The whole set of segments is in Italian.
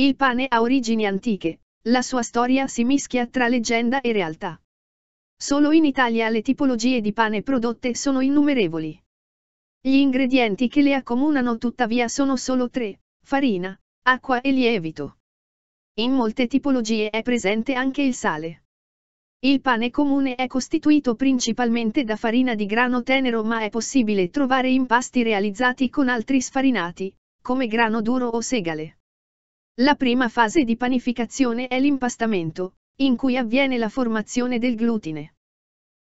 Il pane ha origini antiche, la sua storia si mischia tra leggenda e realtà. Solo in Italia le tipologie di pane prodotte sono innumerevoli. Gli ingredienti che le accomunano tuttavia sono solo tre, farina, acqua e lievito. In molte tipologie è presente anche il sale. Il pane comune è costituito principalmente da farina di grano tenero ma è possibile trovare impasti realizzati con altri sfarinati, come grano duro o segale. La prima fase di panificazione è l'impastamento, in cui avviene la formazione del glutine.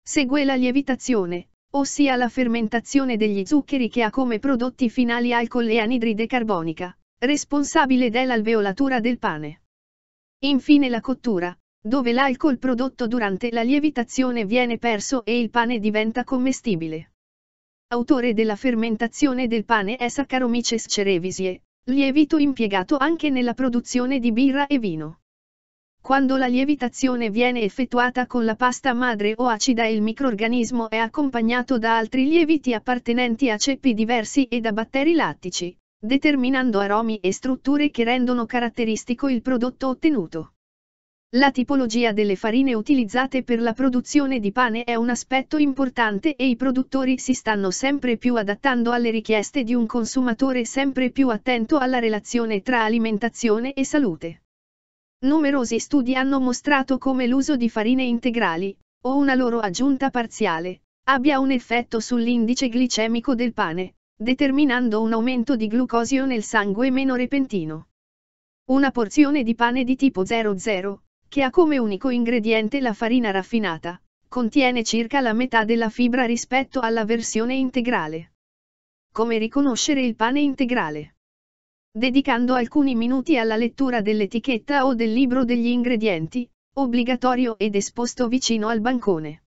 Segue la lievitazione, ossia la fermentazione degli zuccheri che ha come prodotti finali alcol e anidride carbonica, responsabile dell'alveolatura del pane. Infine la cottura, dove l'alcol prodotto durante la lievitazione viene perso e il pane diventa commestibile. Autore della fermentazione del pane è Saccharomyces cerevisiae, lievito impiegato anche nella produzione di birra e vino. Quando la lievitazione viene effettuata con la pasta madre o acida il microrganismo è accompagnato da altri lieviti appartenenti a ceppi diversi e da batteri lattici, determinando aromi e strutture che rendono caratteristico il prodotto ottenuto. La tipologia delle farine utilizzate per la produzione di pane è un aspetto importante e i produttori si stanno sempre più adattando alle richieste di un consumatore sempre più attento alla relazione tra alimentazione e salute. Numerosi studi hanno mostrato come l'uso di farine integrali, o una loro aggiunta parziale, abbia un effetto sull'indice glicemico del pane, determinando un aumento di glucosio nel sangue meno repentino. Una porzione di pane di tipo 00, che ha come unico ingrediente la farina raffinata, contiene circa la metà della fibra rispetto alla versione integrale. Come riconoscere il pane integrale? Dedicando alcuni minuti alla lettura dell'etichetta o del libro degli ingredienti, obbligatorio ed esposto vicino al bancone.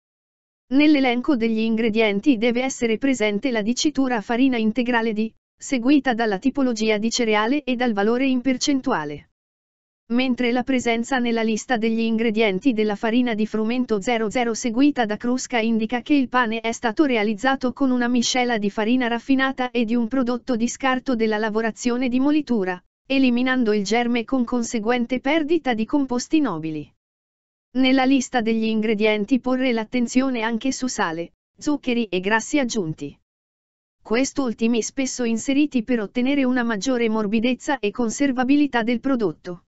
Nell'elenco degli ingredienti deve essere presente la dicitura farina integrale di, seguita dalla tipologia di cereale e dal valore in percentuale. Mentre la presenza nella lista degli ingredienti della farina di frumento 00 seguita da crusca indica che il pane è stato realizzato con una miscela di farina raffinata e di un prodotto di scarto della lavorazione di molitura, eliminando il germe con conseguente perdita di composti nobili. Nella lista degli ingredienti porre l'attenzione anche su sale, zuccheri e grassi aggiunti. Quest'ultimi spesso inseriti per ottenere una maggiore morbidezza e conservabilità del prodotto.